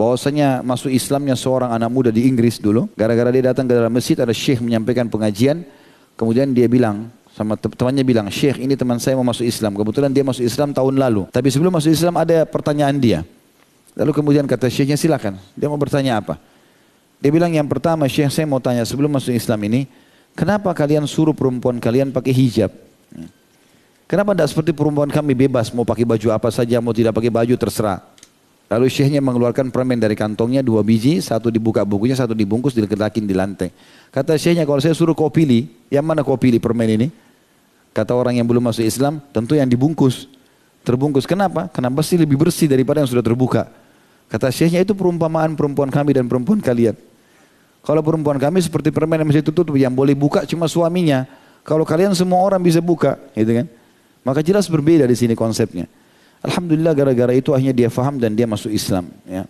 bahwasanya masuk Islamnya seorang anak muda di Inggris dulu. Gara-gara dia datang ke dalam masjid ada syekh menyampaikan pengajian. Kemudian dia bilang sama temannya bilang, Syekh ini teman saya mau masuk Islam. Kebetulan dia masuk Islam tahun lalu. Tapi sebelum masuk Islam ada pertanyaan dia. Lalu kemudian kata Syekhnya silakan. Dia mau bertanya apa? Dia bilang yang pertama Syekh saya mau tanya sebelum masuk Islam ini. Kenapa kalian suruh perempuan kalian pakai hijab? Kenapa tidak seperti perempuan kami bebas mau pakai baju apa saja, mau tidak pakai baju terserah. Lalu syekhnya mengeluarkan permen dari kantongnya dua biji, satu dibuka bukunya, satu dibungkus, diletakin di lantai. Kata syekhnya kalau saya suruh kau pilih, yang mana kau pilih permen ini? Kata orang yang belum masuk Islam, tentu yang dibungkus. Terbungkus. Kenapa? Karena pasti lebih bersih daripada yang sudah terbuka. Kata syekhnya itu perumpamaan perempuan kami dan perempuan kalian. Kalau perempuan kami seperti permen yang masih tutup, yang boleh buka cuma suaminya. Kalau kalian semua orang bisa buka, gitu kan? Maka jelas berbeda di sini konsepnya. Alhamdulillah gara-gara itu akhirnya dia faham dan dia masuk Islam. Ya.